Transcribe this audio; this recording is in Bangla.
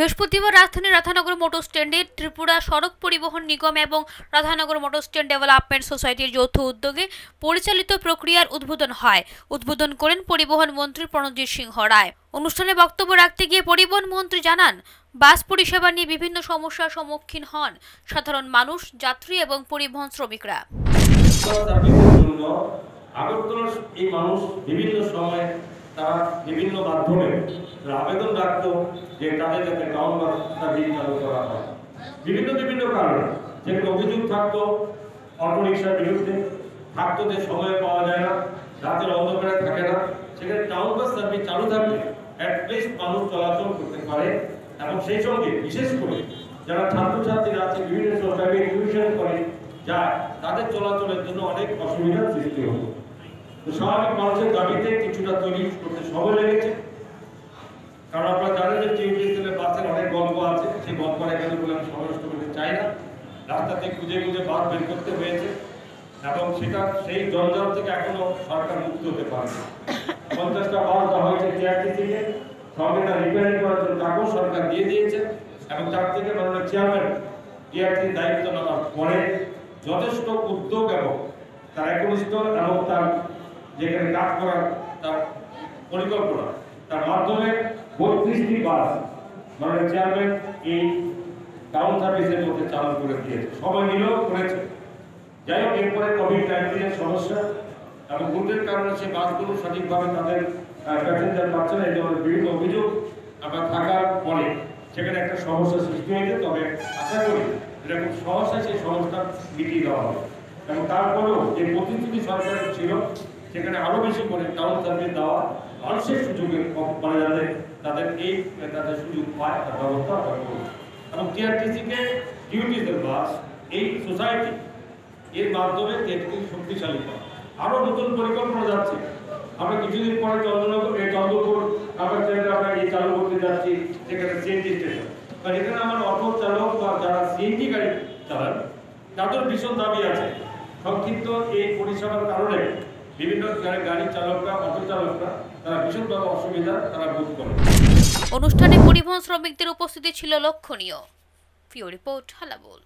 বৃহস্পতিবার রাজধানীর রাধানগর মোটর স্ট্যান্ডে ত্রিপুরা সড়ক পরিবহন নিগম এবং রাধানগর মোটর স্ট্যান্ড ডেভেলপমেন্ট সোসাইটির যৌথ উদ্যোগে পরিচালিত প্রক্রিয়ার উদ্বোধন হয়। উদ্বোধন করেন পরিবহন মন্ত্রী প্রণজিৎ সিংহ রায়। অনুষ্ঠানে বক্তব্য রাখতে গিয়ে পরিবহন মন্ত্রী জানান, বাস পরিষেবা নিয়ে বিভিন্ন সমস্যার সম্মুখীন হন সাধারণ মানুষ, যাত্রী এবং পরিবহন শ্রমিকরা। আগরতলার এই মানুষ বিভিন্ন সময় তারা বিভিন্ন মাধ্যমে আবেদন রাখতো যে তাদের যাতে বাস সার্ভিস চালু করা হয়। বিভিন্ন বিভিন্ন কারণে যেগুলো অভিযোগ থাকতো অটো রিক্সার বিরুদ্ধে, থাকতো যে সময় পাওয়া যায় না, রাতের অন্ধকারে থাকে না, সেখানে টাউন বাস সার্ভিস চালু থাকলে অ্যাটলিস্ট মানুষ চলাচল করতে পারে এবং সেই সঙ্গে বিশেষ করে যারা ছাত্রছাত্রীরা আছে, বিভিন্ন সোসাইটি টিউশন করে, যায়, তাদের চলাচলের জন্য অনেক অসুবিধার সৃষ্টি হতো। স্বাভাবিক মানুষের দাবিতে কিছুটা তৈরি করতে সময় লেগেছে। কারণ আপনারা জানেন যে টিউবিএসএলের বাসের অনেক গল্প আছে, সেই গল্প এখানে আমি সময় করতে চাই না। রাস্তাতে খুঁজে খুঁজে বাস বের করতে হয়েছে এবং সেটা সেই জঞ্জাল থেকে এখনও সরকার মুক্ত হতে পারে পঞ্চাশটা বাস দেওয়া হয়েছে টিআরটিসিকে সঙ্গে তার রিপেয়ারিং করার জন্য টাকাও সরকার দিয়ে দিয়েছে এবং তার থেকে মাননীয় চেয়ারম্যান টিআরটির দায়িত্ব নেওয়ার পরে যথেষ্ট উদ্যোগ এবং তার একনিষ্ঠ এবং তার যেখানে কাজ করার তার পরিকল্পনা। তার মাধ্যমে বত্রিশটি বাস মাননীয় চেয়ারম্যান এই টাউন সার্ভিসের মধ্যে চালু করে দিয়েছে। সময় নিলেও করেছে। যাই হোক, এরপরে কোভিড নাইন্টিনের সমস্যা এবং রুটের কারণে সেই বাসগুলো সঠিকভাবে তাদের প্যাসেঞ্জার পাচ্ছে না, এই ধরনের বিভিন্ন অভিযোগ আমরা থাকার পরে সেখানে একটা সমস্যা সৃষ্টি হয়েছে। তবে আশা করি এটা খুব সহসায় সেই সমস্যা মিটিয়ে দেওয়া হবে। এবং তারপরেও যে প্রতিশ্রুতি সরকারের ছিল সেখানে আরও বেশি করে টাউন সার্ভিস দেওয়া মানুষের সুযোগের মানে যাতে তাদের এই, তাদের সুযোগ পায় তার ব্যবস্থা করব এবং টিআরটিসিকে ডিউটিসের বাস এই সোসাইটি এর মাধ্যমে এটিকে শক্তিশালী করা। আরও নতুন পরিকল্পনা যাচ্ছে। আমরা কিছুদিন পরে চন্দ্রনগর, এই চন্দ্রপুর, আমরা ট্রেনে আমরা এই চালু করতে যাচ্ছি সেখানে সিএনজি স্টেশন কারণ এখানে আমার অটো চালক বা যারা সিএনজি গাড়ি চালান, তাদের ভীষণ দাবি আছে। সংক্ষিপ্ত এই পরিষেবার কারণে অনুষ্ঠানে পরিবহন শ্রমিকদের উপস্থিতি ছিল লক্ষণীয়। রিপোর্ট হালাবোল।